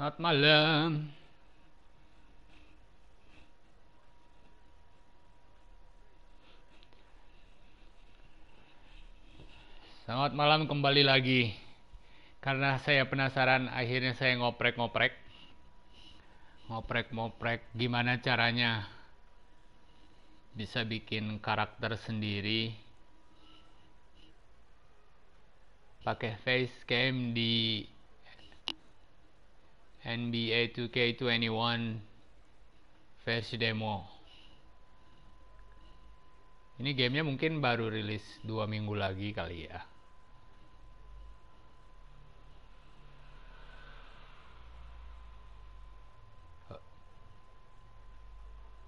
Selamat malam. Selamat malam kembali lagi. Karena saya penasaran, akhirnya saya ngoprek-ngoprek. Ngoprek-ngoprek gimana caranya bisa bikin karakter sendiri pakai facecam di NBA 2K21 versi demo. Ini gamenya mungkin baru rilis dua minggu lagi kali ya.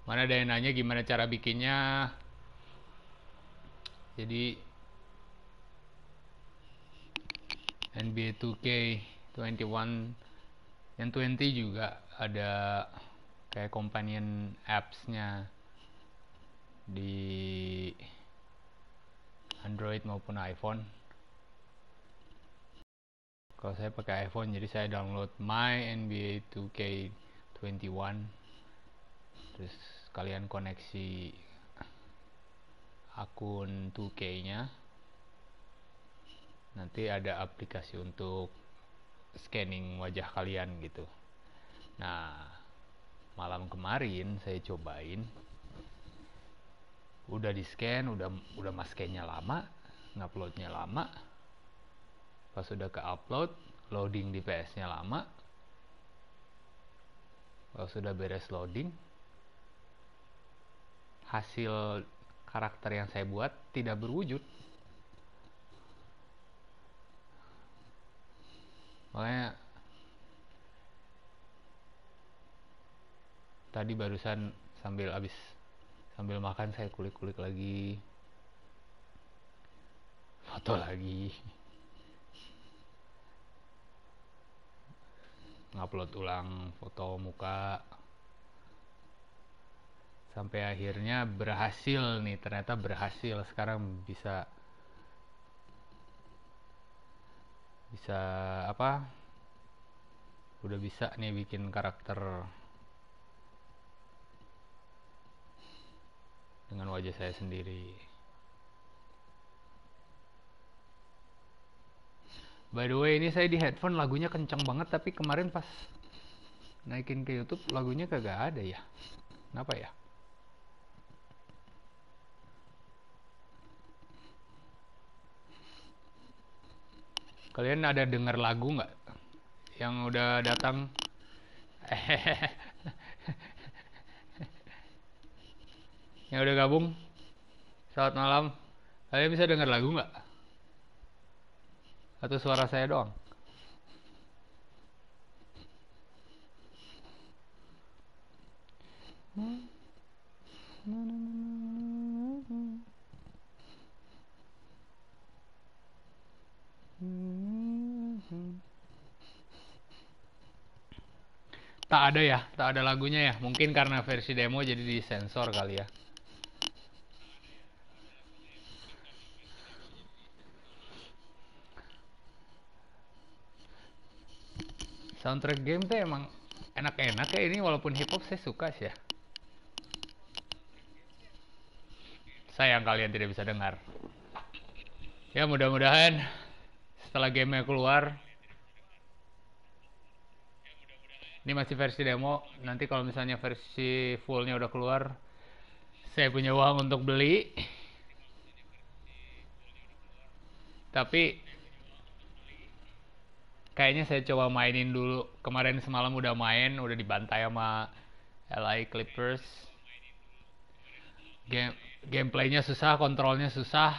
Mana ada yang nanya gimana cara bikinnya? Jadi NBA 2K21 yang 20 juga ada kayak companion apps-nya di Android maupun iPhone. Kalau saya pakai iPhone, jadi saya download My NBA 2K21. Terus kalian koneksi akun 2K-nya. Nanti ada aplikasi untuk scanning wajah kalian gitu. Nah, malam kemarin saya cobain udah di scan, udah udah maskennya lama, nguploadnya lama. Pas udah ke upload, loading di PS-nya lama. Pas sudah beres loading, hasil karakter yang saya buat tidak berwujud. Makanya tadi barusan sambil habis sambil makan saya kulik-kulik lagi. Foto lagi. Ngupload ulang foto muka. Sampai akhirnya berhasil nih ternyata berhasil. Sekarang bisa bisa apa udah bisa nih bikin karakter dengan wajah saya sendiri. By the way ini saya di headphone lagunya kencang banget tapi kemarin pas naikin ke YouTube lagunya kagak ada ya. Kenapa ya Kalian ada dengar lagu nggak yang udah datang? yang udah gabung? Selamat malam. Kalian bisa dengar lagu nggak? Atau suara saya doang? Hmm. Tak ada ya, tak ada lagunya ya. Mungkin karena versi demo jadi disensor kali ya. Soundtrack game tuh emang enak-enak ya ini walaupun hip hop saya suka sih ya. Sayang kalian tidak bisa dengar. Ya mudah-mudahan setelah gamenya keluar ini masih versi demo. Nanti kalau misalnya versi fullnya udah keluar saya punya uang untuk beli. Tapi kayaknya saya coba mainin dulu. Kemarin semalam udah main udah dibantai sama LA Clippers. Game gameplaynya susah kontrolnya susah.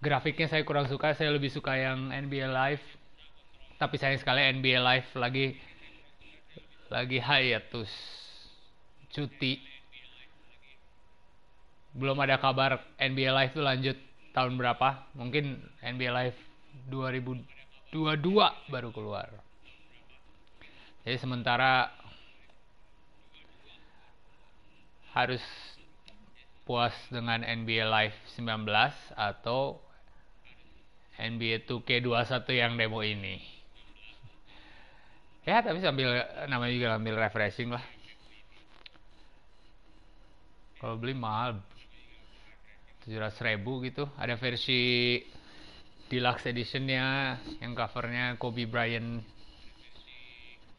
Grafiknya saya kurang suka saya lebih suka yang NBA Live. Tapi sayang sekali NBA Live lagi lagi hiatus. Cuti. Belum ada kabar NBA Live itu lanjut tahun berapa. Mungkin NBA Live 2022 baru keluar. Jadi sementara harus puas dengan NBA Live 19 atau NBA 2K21 yang demo ini ya tapi sambil namanya juga ambil refreshing lah. Kalau beli mahal. 700 ribu gitu. Ada versi deluxe editionnya yang covernya Kobe Bryant.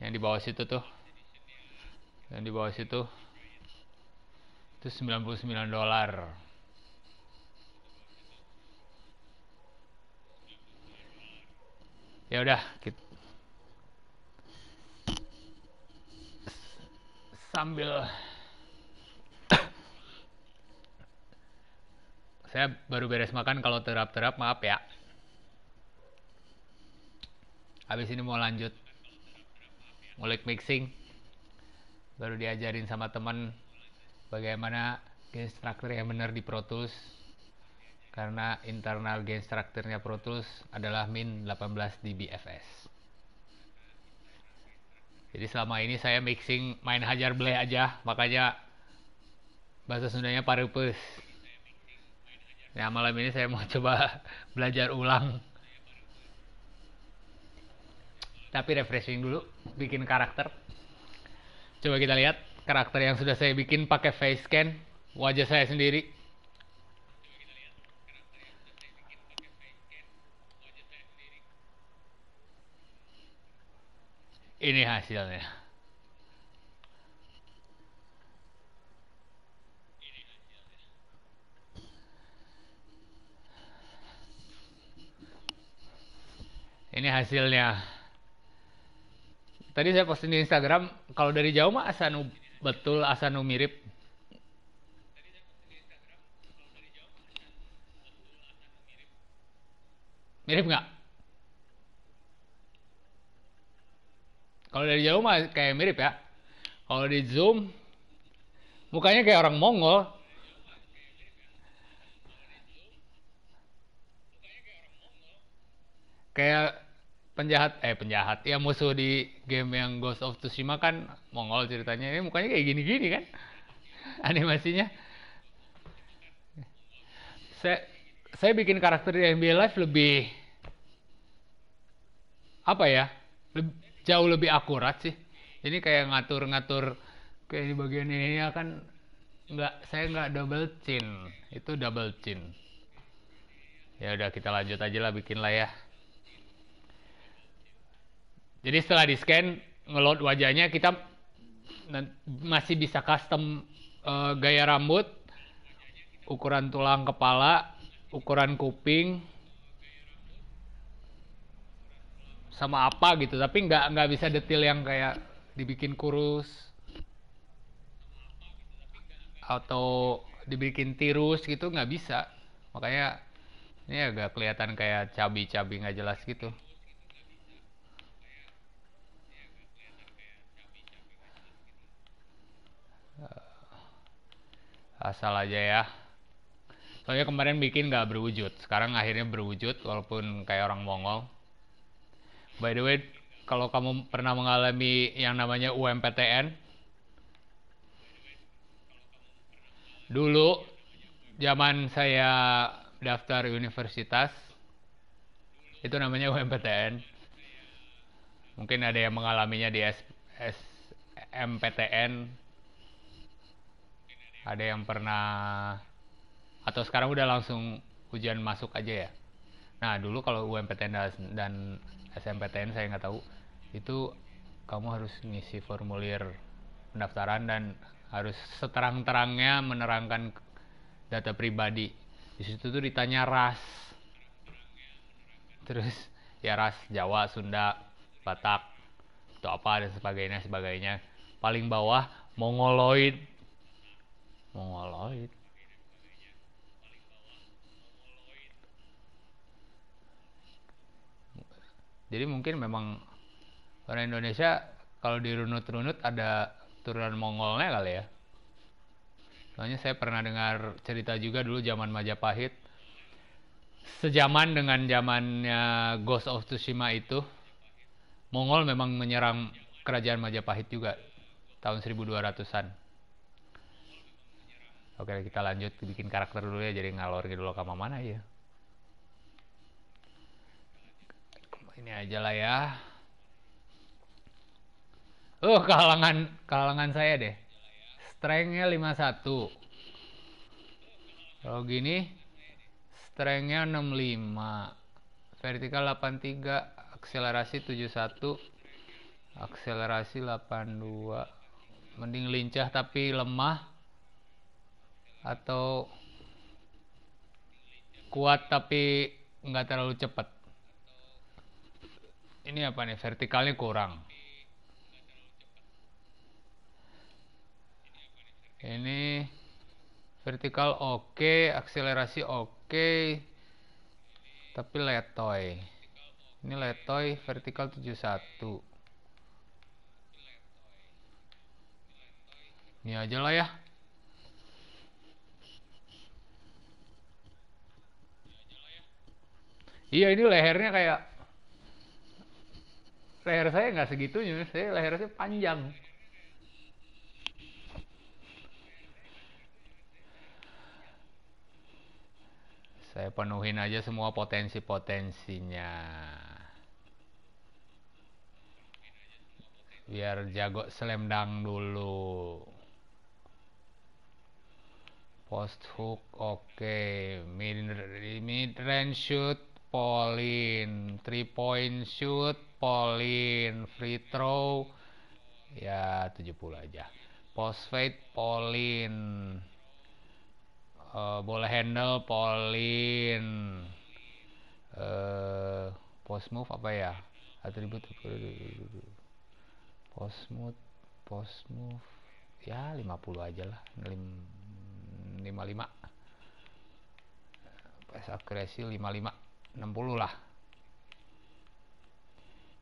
Yang di bawah situ tuh. Yang di bawah situ. Itu 99 dolar. Ya udah kita sambil saya baru beres makan kalau terap-terap maaf ya. Habis ini mau lanjut ngulik mixing. Baru diajarin sama teman bagaimana gain structure yang benar di Pro karena internal gain structure-nya Pro adalah min 18 dBFS. Jadi selama ini saya mixing main hajar bleh aja, makanya bahasa Sundanya parupus. Ya malam ini saya mau coba belajar ulang. Tapi refreshing dulu, bikin karakter. Coba kita lihat karakter yang sudah saya bikin pakai face scan, wajah saya sendiri. Ini hasilnya. Ini hasilnya. Tadi saya posting di Instagram, kalau dari jauh mah Asanu betul Asanu mirip. Mirip nggak? Kalau dari jauh mah kayak mirip ya. Kalau di zoom mukanya kayak orang Mongol. Kayak penjahat eh penjahat. Ya musuh di game yang Ghost of Tsushima kan Mongol ceritanya. Ini mukanya kayak gini-gini kan? Animasinya. Saya saya bikin karakter di NBA Live lebih apa ya? Lebih, jauh lebih akurat sih. Ini kayak ngatur-ngatur kayak di bagian ini ya kan nggak saya nggak double chin. Itu double chin. Ya udah kita lanjut aja lah bikin lah ya. Jadi setelah di scan ngeload wajahnya kita masih bisa custom uh, gaya rambut. Ukuran tulang kepala ukuran kuping sama apa gitu. Tapi nggak nggak bisa detail yang kayak dibikin kurus. Atau dibikin tirus gitu nggak bisa. Makanya ini agak kelihatan kayak cabi-cabi nggak jelas gitu. Asal aja ya. Soalnya kemarin bikin nggak berwujud. Sekarang akhirnya berwujud walaupun kayak orang Mongol By the way, kalau kamu pernah mengalami yang namanya UMPTN, dulu zaman saya daftar universitas, itu namanya UMPTN. Mungkin ada yang mengalaminya di SMPTN, ada yang pernah atau sekarang udah langsung ujian masuk aja ya. Nah dulu kalau UMPTN dan SMPTN saya nggak tahu. Itu kamu harus ngisi formulir pendaftaran dan harus seterang-terangnya menerangkan data pribadi. Di situ tuh ditanya ras. Terus ya ras Jawa Sunda Batak atau apa dan sebagainya sebagainya. Paling bawah mongoloid. Mongoloid jadi mungkin memang orang Indonesia kalau dirunut-runut ada turunan Mongolnya kali ya. Soalnya saya pernah dengar cerita juga dulu zaman Majapahit. Sejaman dengan zamannya Ghost of Tsushima itu Mongol memang menyerang kerajaan Majapahit juga tahun 1200-an Oke kita lanjut bikin karakter dulu ya jadi ngalor gitu loh kama mana ya ini aja lah ya Oh, kehalangan kehalangan saya deh. Strengthnya 51. Kalau gini strengthnya 65. Vertikal 83, akselerasi 71. Akselerasi 82. Mending lincah tapi lemah atau kuat tapi nggak terlalu cepat. Ini apa nih? Vertikalnya kurang. ini vertikal oke okay, akselerasi oke okay, tapi letoy ini letoy vertikal 71 ini aja lah ya iya ini lehernya kayak leher saya nggak segitunya saya leher saya panjang. Saya penuhin aja semua potensi-potensinya. Biar jago selendang dulu. Post hook oke. Okay. mid, mid range shoot Polin. Three point shoot Polin. Free throw. Ya 70 aja. Post fade Polin. Uh, bola handle Polin. Uh, post move apa ya? Atribut post move post move. Ya 50 aja lah. 55 pas akurasi 55 60 lah.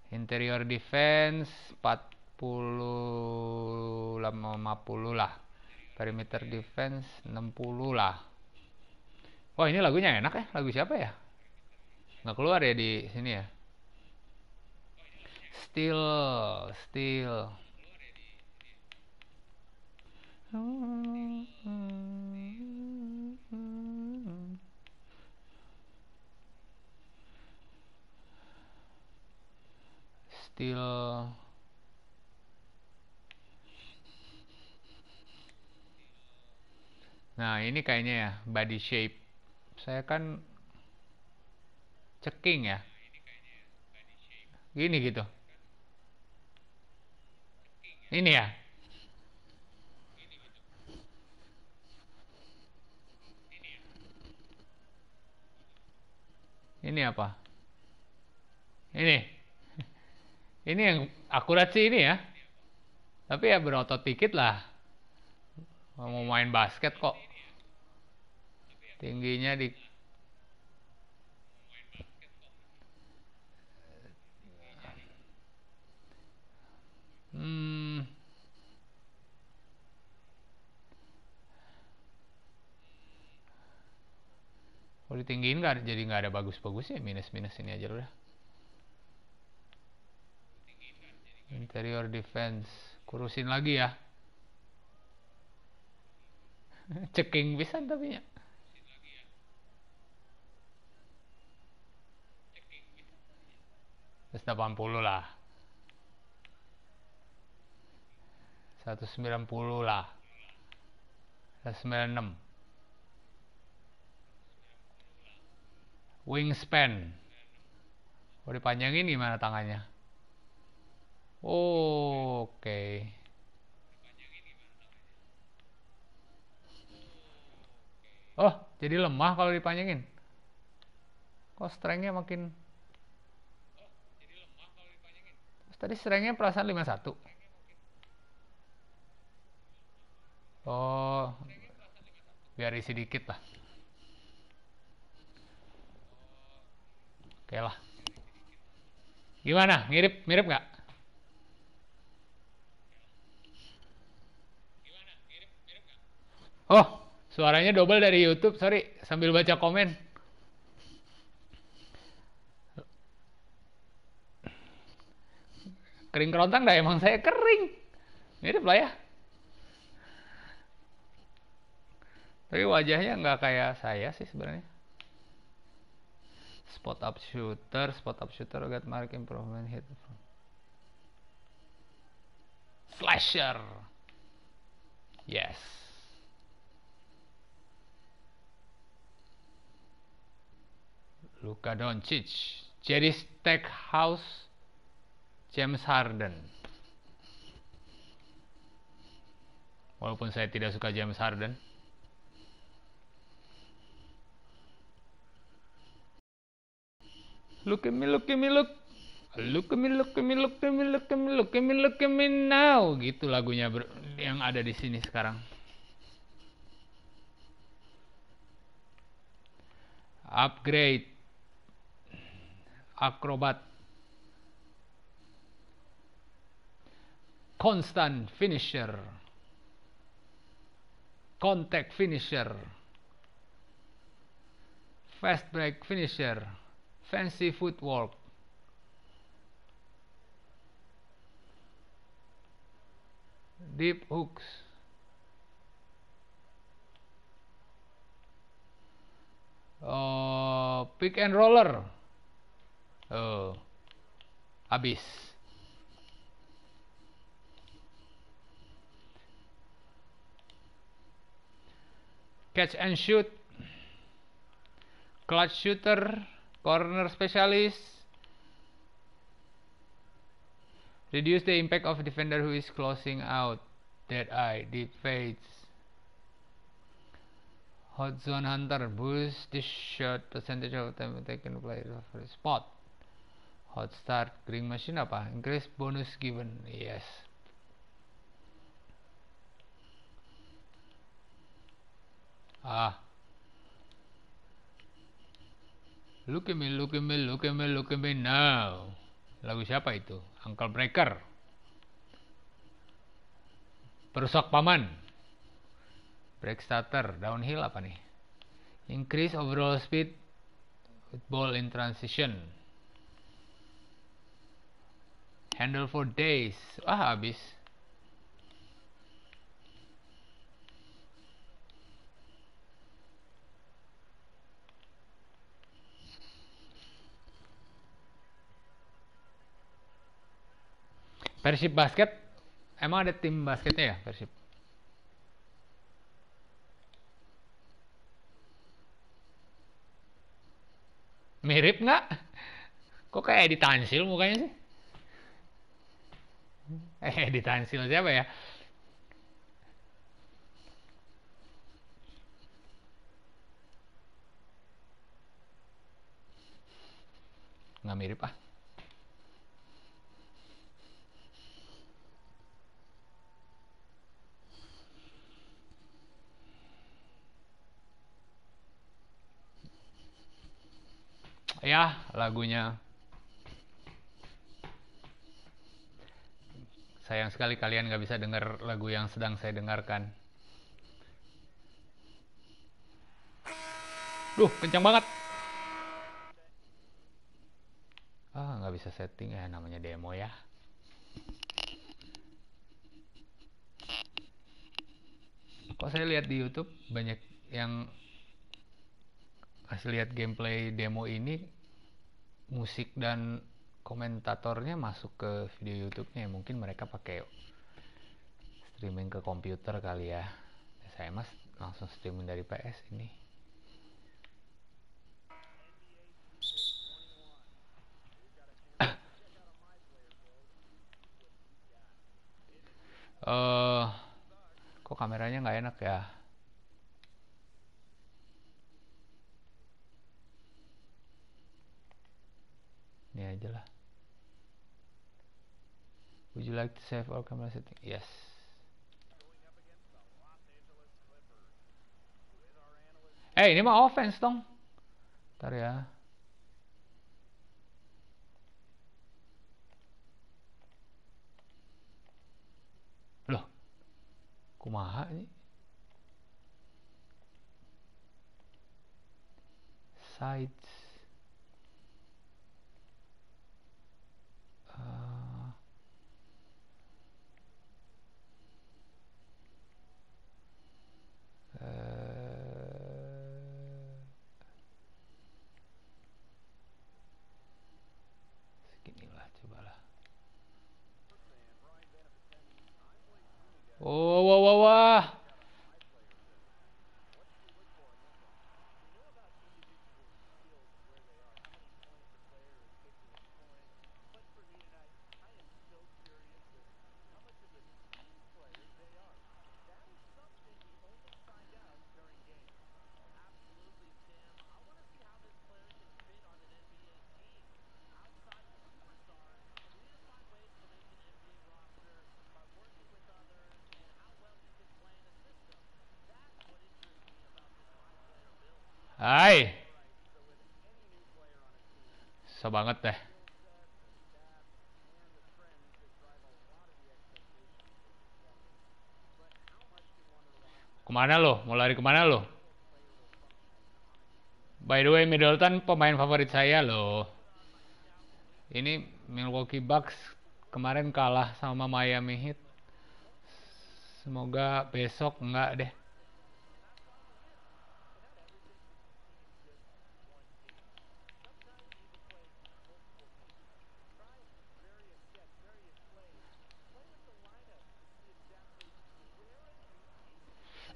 Interior defense 40 50 lah. Perimeter defense 60 lah. Wah ini lagunya enak ya? Lagu siapa ya? Nggak keluar ya di sini ya? Still still still Nah, ini kayaknya ya, body shape. Saya kan ceking ya. Gini gitu. Ini ya. Ini apa? Ini. Ini yang akurat sih ini ya. Tapi ya berotot dikit lah. Mau main basket kok tingginya di hmm, kalau ditinggiin nggak jadi nggak ada bagus-bagus ya minus-minus ini aja udah interior defense. Kurusin lagi ya. Ceking bisa tapi ya. 180 lah. 190 lah. 196 wingspan. Oh dipanjangin gimana tangannya oke oh jadi lemah kalau dipanjangin kok strengthnya makin Tadi serangnya perasaan 51. Oh, biar isi dikit lah. Oke lah. Gimana? Mirip mirip nggak? Oh, suaranya double dari YouTube. Sorry, sambil baca komen. kering kerontang dah emang saya kering mirip lah ya tapi wajahnya nggak kayak saya sih sebenarnya spot up shooter spot up shooter got mark improvement hit Slasher. Yes. Luka Doncic. Jerry Stackhouse. James Harden. Walaupun saya tidak suka James Harden. Look at me, look at me, look. Look at me, look at me, look at me, look at me, look at me, look at me now. Gitu lagunya yang ada di sini sekarang. Upgrade. Acrobat. Constant finisher. Contact finisher. Fast break finisher. Fancy footwork. Deep hooks. Oh, pick and roller. Oh, habis. Catch and shoot. Clutch shooter. Corner specialist. Reduce the impact of defender who is closing out. Dead eye. Deep fades. Hot zone hunter. Boost the shot percentage of time taken play for spot. Hot start. Green machine apa? Increase bonus given. Yes. Ah. Look at me, look at me, look at me, look at me now. Lagu siapa itu? Uncle Breaker. Perusak paman. Break starter, downhill apa nih? Increase overall speed with ball in transition. Handle for days. Ah, habis. Persib basket emang ada tim basketnya ya Persib? Mirip nggak? Kok kayak Edi Tansil mukanya sih? Eh, Edi Tansil siapa ya? Nggak mirip ah. ya lagunya sayang sekali kalian gak bisa dengar lagu yang sedang saya dengarkan. Duh kencang banget. Ah nggak bisa setting ya namanya demo ya. Kok saya lihat di YouTube banyak yang hasil lihat gameplay demo ini musik dan komentatornya masuk ke video YouTube-nya ya. Mungkin mereka pakai streaming ke komputer kali ya. Saya mas langsung streaming dari PS ini. Eh uh, kok kameranya nggak enak ya? Ini aja lah would you like to save all camera setting? Yes. Eh hey, ini mah offense dong. Ntar ya. Loh kumaha ini? Sides seginilah cobalah Oh, wah, wah, wah. Hai. Banget deh. Ke mana lo? Mau lari ke mana lo? By the way, Middleton pemain favorit saya loh. Ini Milwaukee Bucks kemarin kalah sama Miami Heat. Semoga besok enggak deh.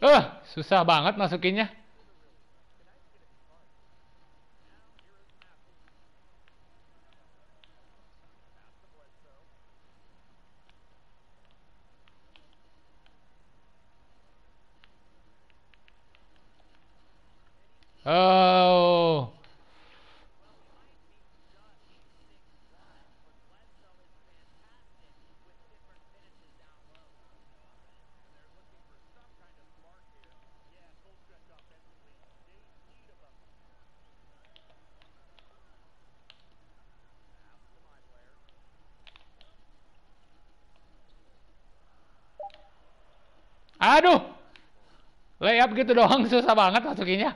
Eh, susah banget masukinnya. Oh. Aduh. Layup gitu doang susah banget masukinnya.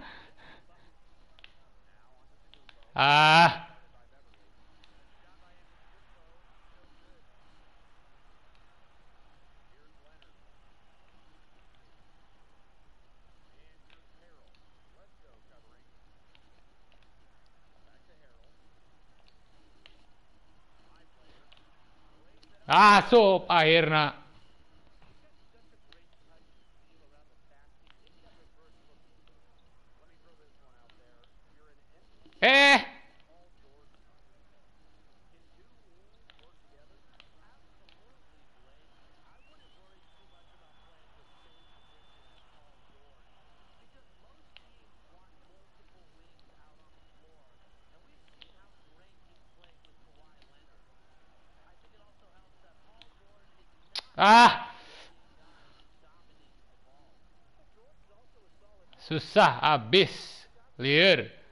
Ah. Asup akhirnya. Eh. Ah. Susah abis. Liar.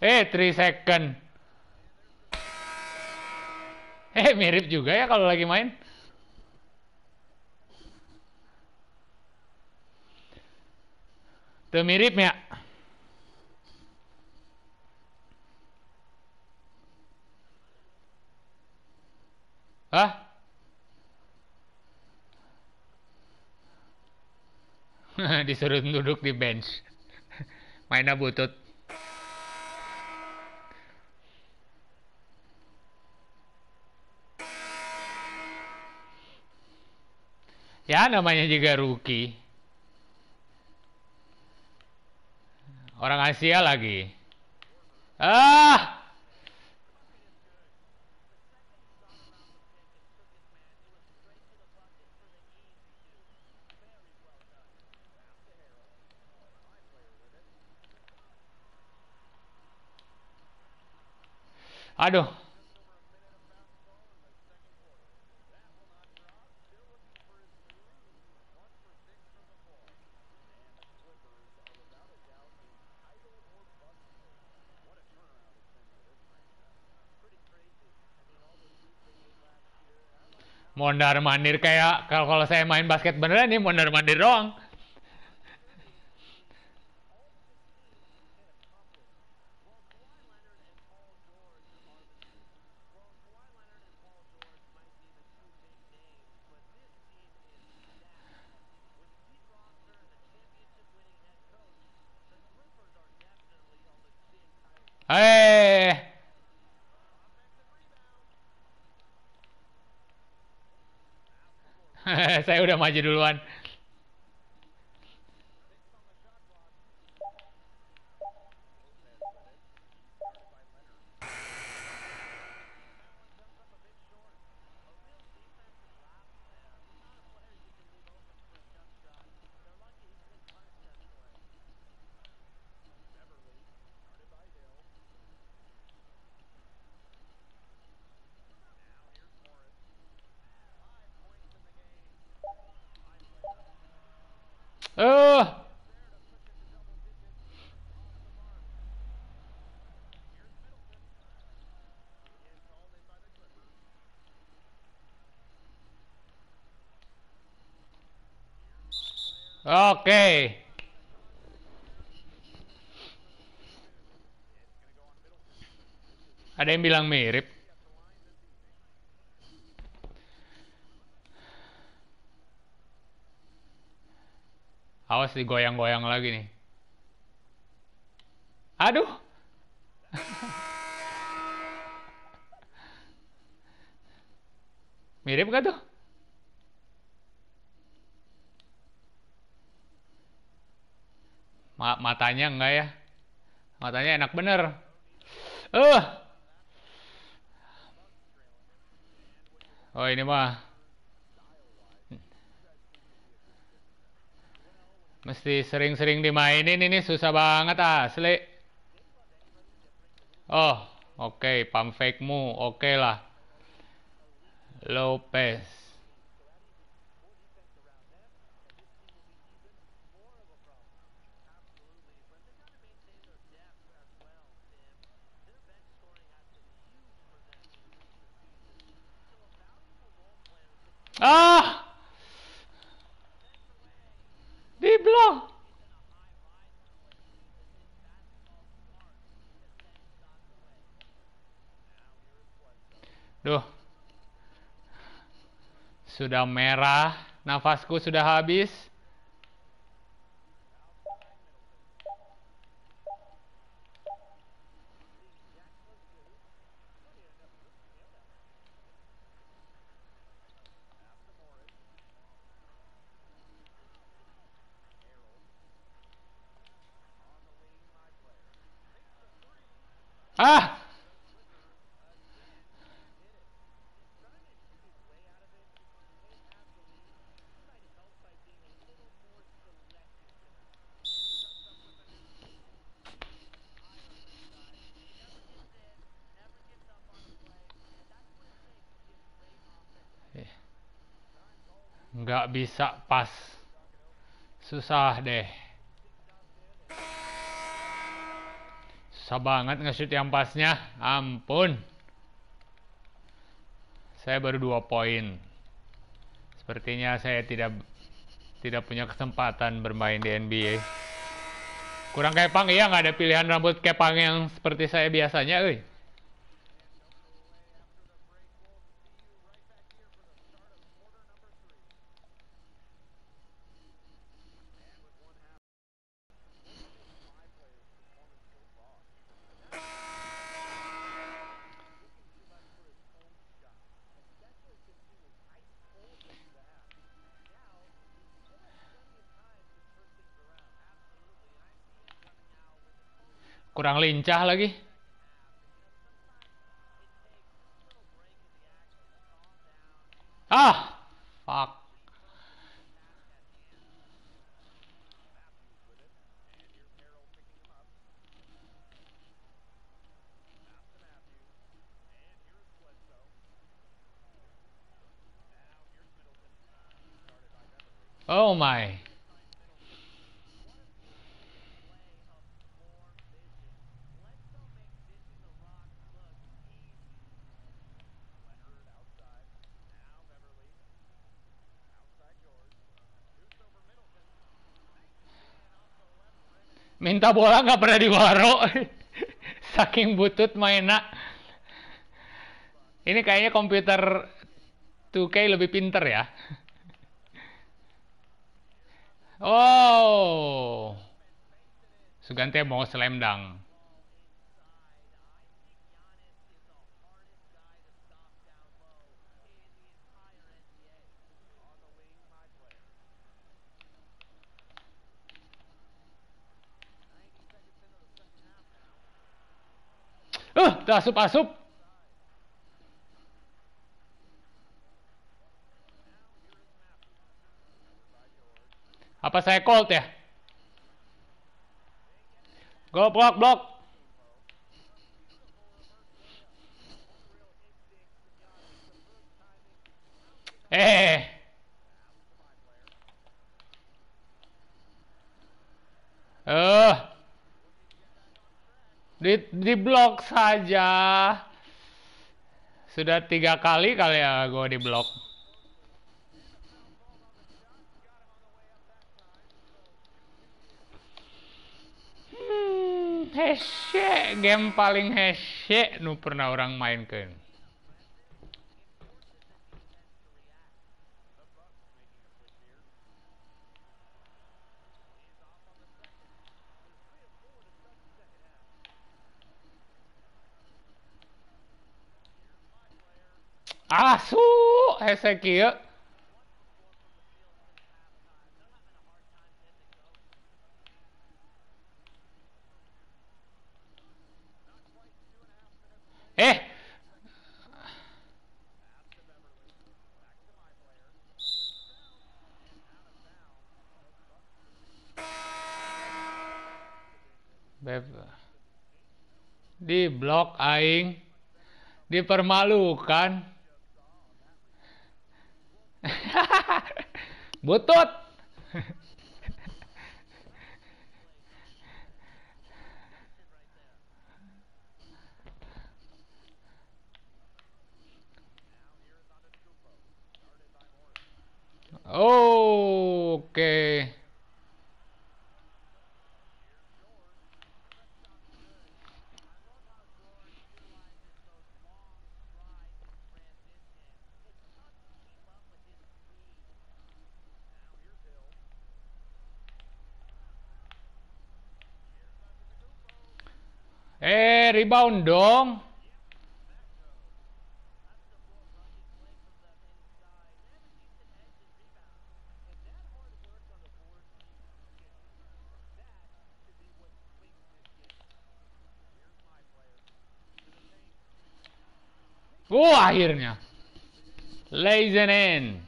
Eh, 3 second. Eh, mirip juga ya kalau lagi main. Tuh mirip ya. Hah? Disuruh duduk di bench. Mainnya butut. Ya namanya juga rookie. Orang Asia lagi. Ah! Aduh. Mondar mandir kayak kalau saya main basket beneran nih mondar mandir doang Saya udah maju duluan. Eh. Oke. Ada yang bilang mirip. Awas digoyang-goyang lagi nih. Aduh. Mirip gak tuh? Ma matanya enggak ya? Matanya enak bener. Eh. Uh. Oh ini mah Mesti sering-sering dimainin ini susah banget asli. Oh, oke, okay. pump fake-mu, oke okay lah. Lopez. Ah! Di blok. Duh. Sudah merah, nafasku sudah habis. Ah! Nggak bisa pas. Susah deh. Susah banget nge-shoot yang pasnya. Ampun. Saya baru dua poin. Sepertinya saya tidak tidak punya kesempatan bermain di NBA. Kurang kepang, iya nggak ada pilihan rambut kepang yang seperti saya biasanya, eh. Kurang lincah lagi. Ah, fuck. Oh my. Minta bola nggak pernah diwaro saking butut mainnya. Ini kayaknya komputer 2K lebih pinter ya. Oh. Sugante mau slam dunk Uh, asup-asup. Apa saya cold ya? Go blok blok. Eh. Eh. Uh. Di, di blok saja. Sudah tiga kali kali ya gue di blok. Hmm, game paling hese nu pernah orang mainkan. Asu hese kieu. Eh. Beb. Di blok aing dipermalukan. Butut. Oke. Okay. Eh, rebound dong. Oh, akhirnya. Leizenen.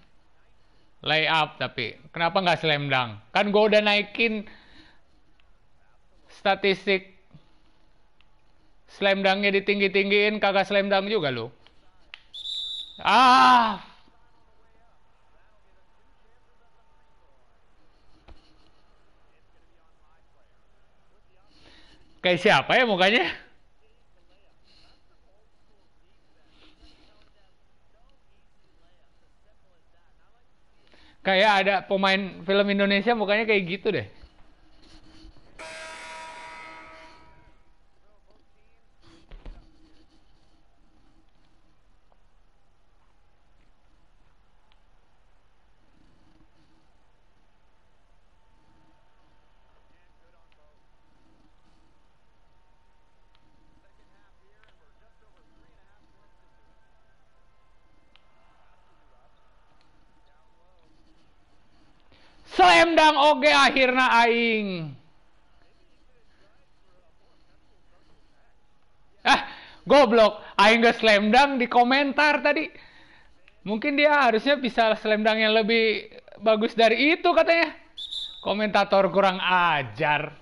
Lay up tapi. Kenapa nggak slam dunk? Kan gue udah naikin statistik slam dunknya ditinggi-tinggiin kagak slam juga lo ah. Kayak siapa ya mukanya? Kayak ada pemain film Indonesia mukanya kayak gitu deh Slam oge akhirnya aing. Ah, goblok. Aing gak slam di komentar tadi. Mungkin dia harusnya bisa slam yang lebih bagus dari itu katanya. Komentator kurang ajar.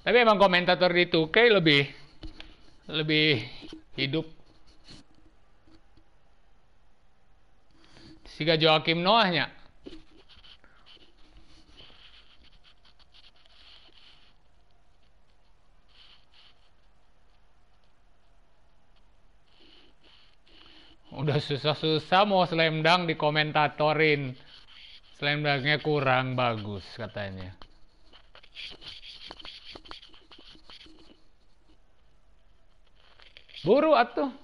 Tapi emang komentator di 2K lebih lebih hidup Siga Joakim Noahnya. Udah susah-susah mau dunk dikomentatorin. Slam dunknya kurang bagus katanya. Buru atuh.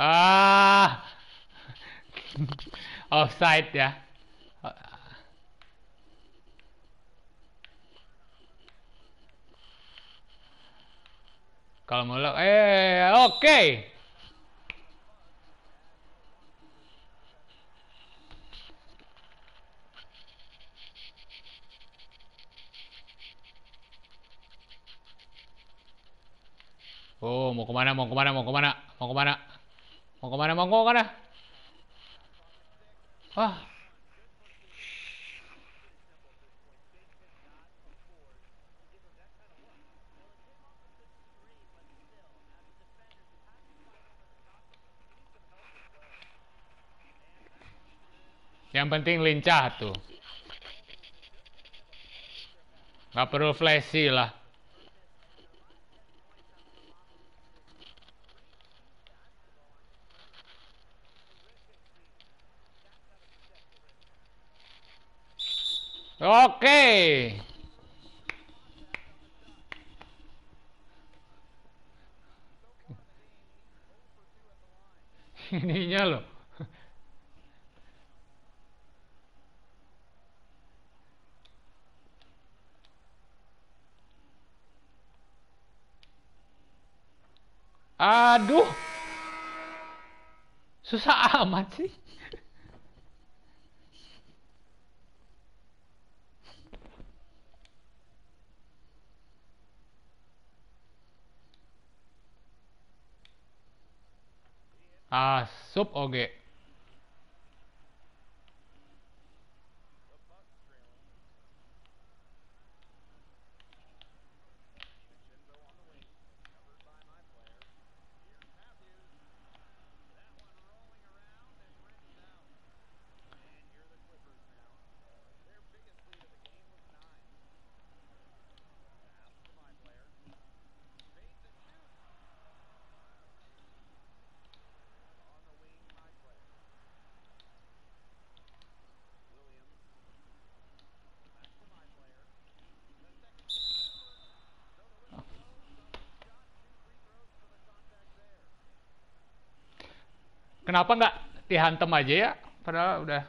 Ah, offside ya. Kalau mau eh oke. Okay. Oh, mau ke mana, mau ke mana, mau ke mana, mau ke mana, mau ke mana, mau ke mana? Wah. Yang penting lincah tuh. Gak perlu flashy lah. Oke. Ininya loh. Aduh. Susah amat sih. Ah, sub oge. Kenapa nggak dihantem aja ya? Padahal udah.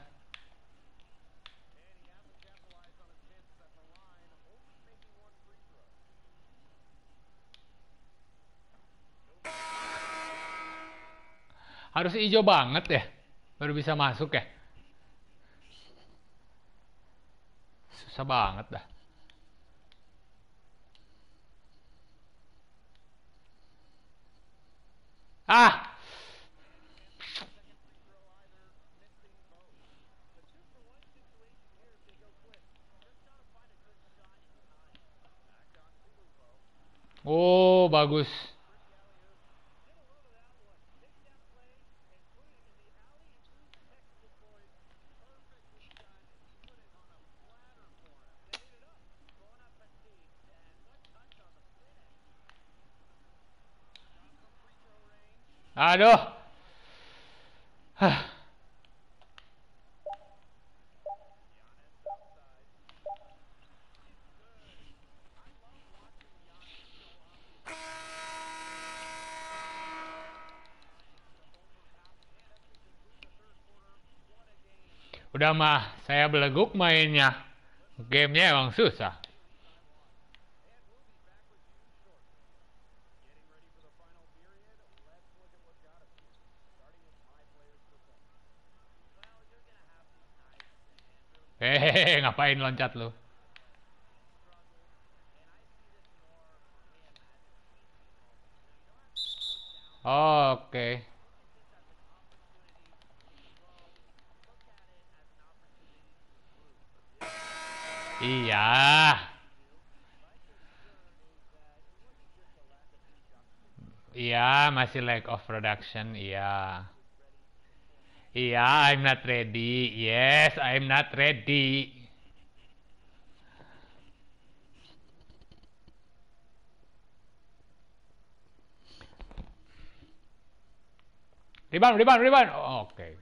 Harus hijau banget ya baru bisa masuk ya. Susah banget dah. Ah Oh, bagus. Aduh. Hah. Udah mah, saya beleguk mainnya. Gamenya emang susah. Hehehe, ngapain loncat lu? Oke. Okay. Iya. Iya, masih lack of production. Iya. Iya, I'm not ready. Yes, I'm not ready. Rebound, rebound, rebound. Oh, Oke. Okay.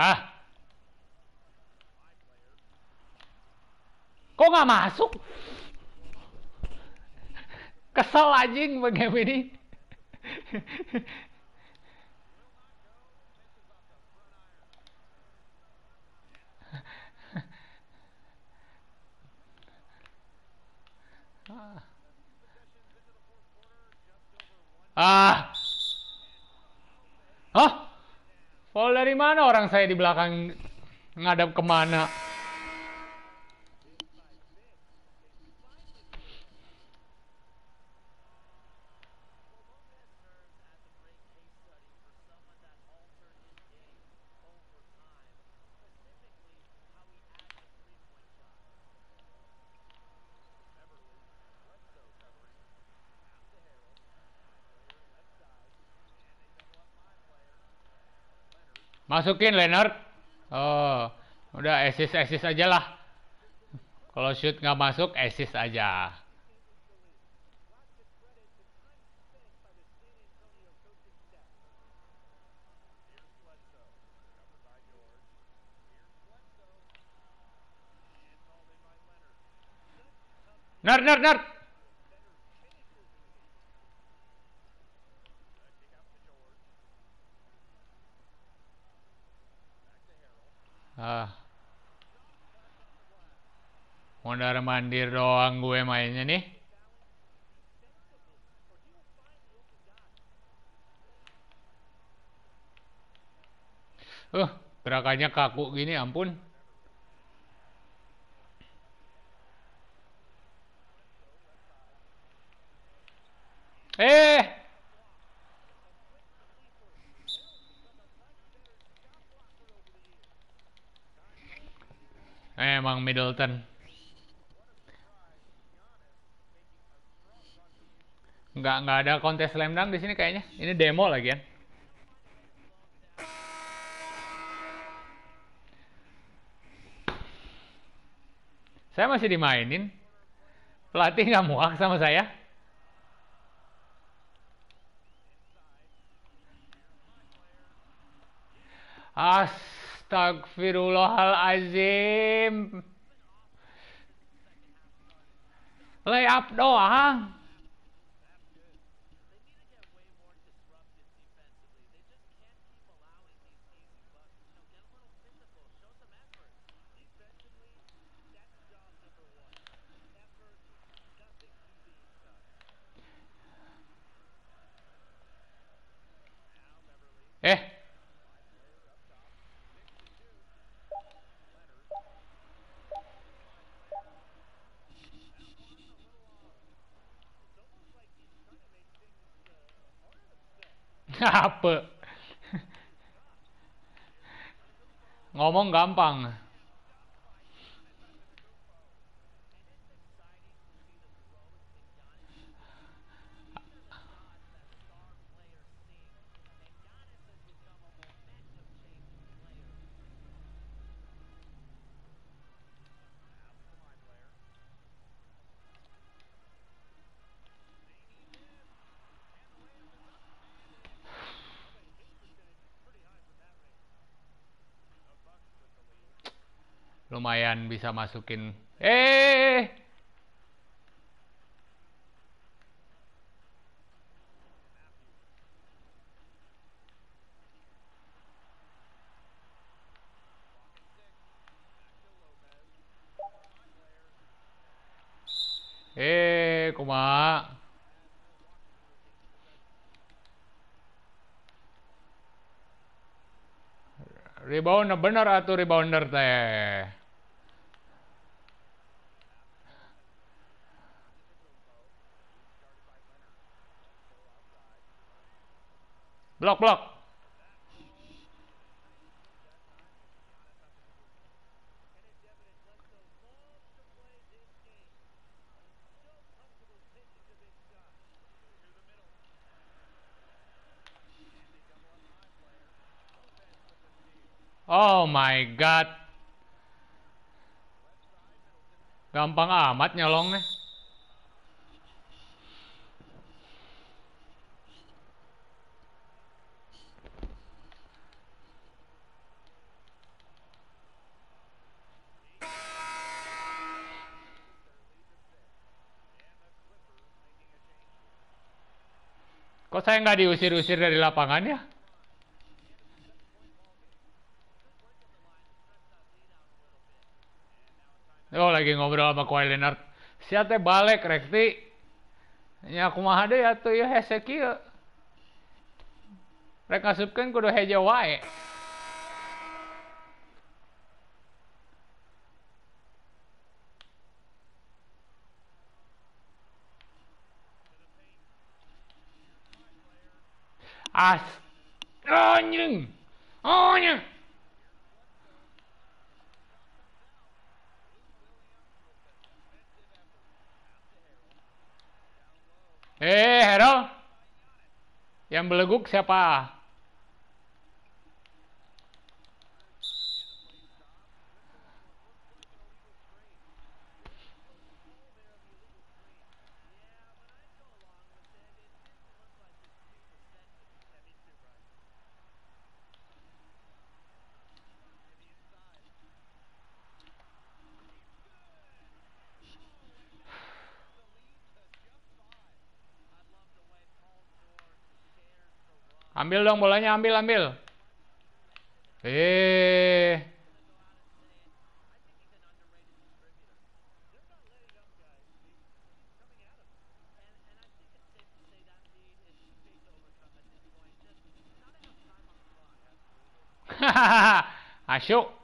Ah. Kok nggak masuk? Kesel anjing game ini. Ah. à. Foul dari mana orang saya di belakang ngadap ke mana? Masukin Leonard. Oh, udah assist assist aja lah. Kalau shoot nggak masuk, assist aja. Nard, nard, nard. Ah. Mondar mandir doang gue mainnya nih. Uh, gerakannya kaku gini, ampun. Eh, Emang Middleton. Nggak nggak ada kontes slam dunk di sini kayaknya. Ini demo lagi kan. Saya masih dimainin. Pelatih nggak muak sama saya. As Astagfirullahalazim. Layup doang. Apa? Ngomong gampang. Lumayan bisa masukin eh Eh, kumaha? Rebound bener atau rebounder teh? Block block Oh my god. Gampang amat nyolongnya. Kok saya nggak diusir-usir dari lapangan ya? Oh lagi ngobrol sama Kawhi Leonard. Siapa balik rekti. Ya kumaha deui atuh ya hese kieu. Rek ngasupkeun kudu heje wae. As. Anjing. Anjing. Eh, Hero. Yang beleguk siapa? Ambil dong bolanya, ambil, ambil. Eh. Hahaha, asyuk.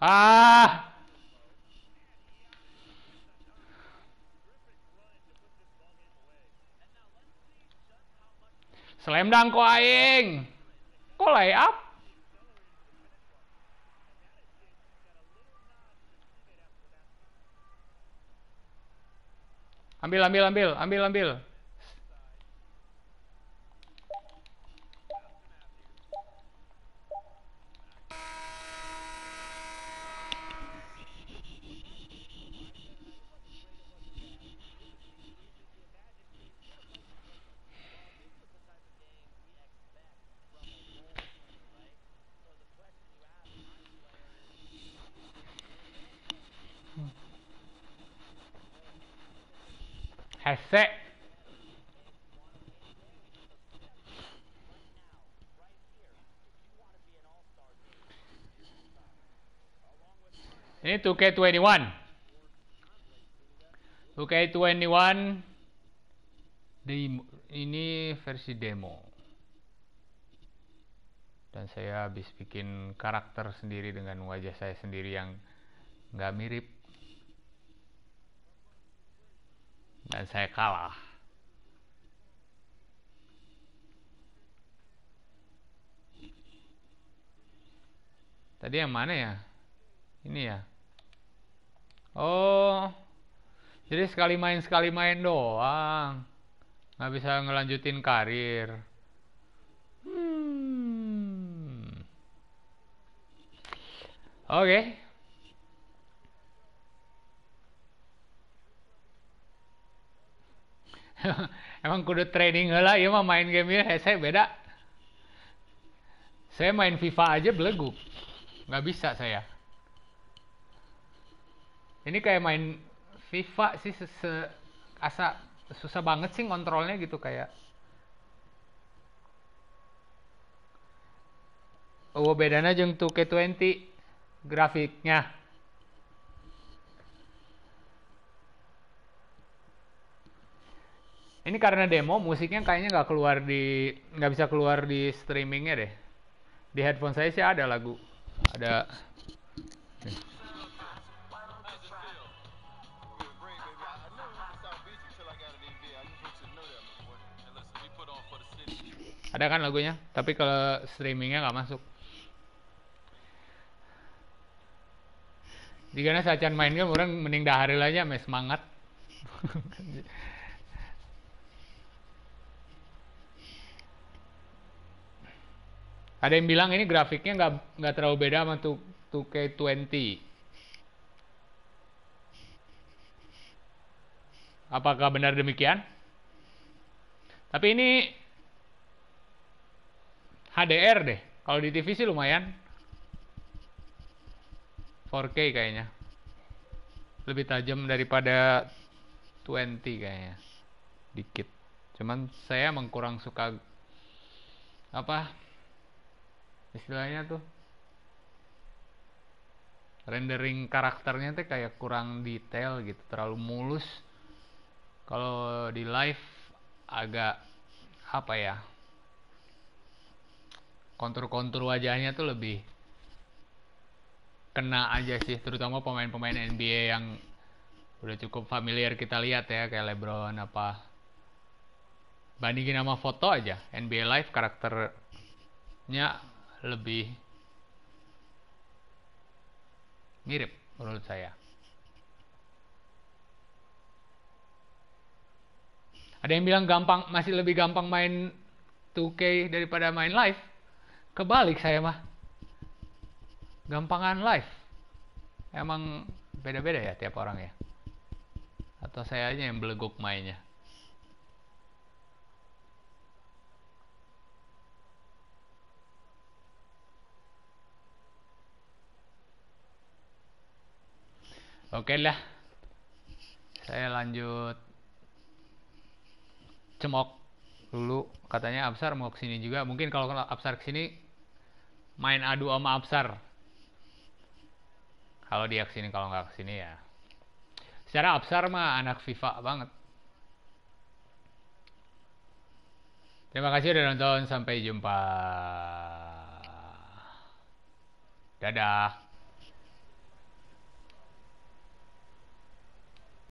Ah. Slam dunk ko aing. Kok lay up? Ambil, ambil, ambil, ambil, ambil. Hese. Ini 2K21. 2K21 demo. Ini versi demo. Dan saya habis bikin karakter sendiri dengan wajah saya sendiri yang nggak mirip dan saya kalah. Tadi yang mana ya? Ini ya. Oh, jadi sekali main sekali main doang, nggak bisa ngelanjutin karir. Hmm. Oke. Okay. Emang kudu training lah, ya mah main game ya saya beda. Saya main FIFA aja beleguk. Nggak bisa saya. Ini kayak main FIFA sih se, asa susah banget sih ngontrolnya gitu kayak. Oh bedanya jeng 2K20 grafiknya. Ini karena demo, musiknya kayaknya nggak keluar di, nggak bisa keluar di streamingnya deh. Di headphone saya sih ada lagu, ada. Ada kan lagunya, tapi kalau streamingnya nggak masuk. Jika saat main game orang mending dahari aja, mes semangat. Ada yang bilang ini grafiknya nggak nggak terlalu beda sama 2K20. Apakah benar demikian? Tapi ini HDR deh. Kalau di TV sih lumayan. 4K kayaknya. Lebih tajam daripada 20 kayaknya. Dikit. Cuman saya emang kurang suka apa istilahnya tuh? Rendering karakternya tuh kayak kurang detail gitu. Terlalu mulus. Kalau di live agak apa ya kontur-kontur wajahnya tuh lebih kena aja sih terutama pemain-pemain NBA yang udah cukup familiar kita lihat ya kayak LeBron apa. Bandingin sama foto aja NBA Live karakternya lebih mirip menurut saya. Ada yang bilang gampang masih lebih gampang main 2K daripada main live kebalik saya mah gampangan live emang beda-beda ya tiap orang ya atau saya aja yang beleguk mainnya Oke lah. Saya lanjut cemok dulu. Katanya Absar mau ke sini juga. Mungkin kalau Absar ke sini main adu sama Absar. Kalau dia ke sini, kalau nggak ke sini ya. Secara Absar mah anak FIFA banget. Terima kasih udah nonton. Sampai jumpa. Dadah.